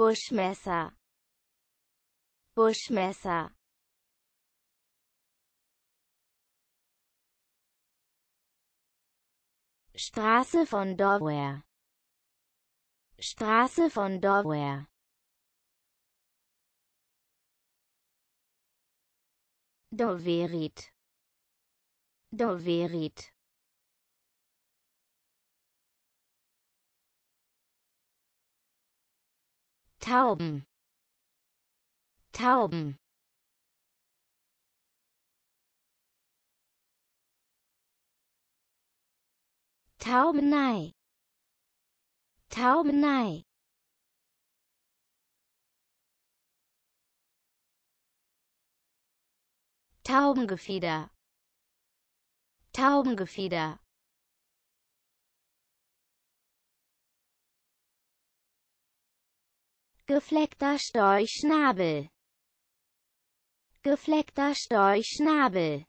Buschmesser. Buschmesser. Straße von Dover Straße von Dover Doverit Doverit Tauben. Tauben. Taubenei. Taubenei. Taubengefieder Taubengefieder Gefleckter Storchschnabel. Gefleckter Storchschnabel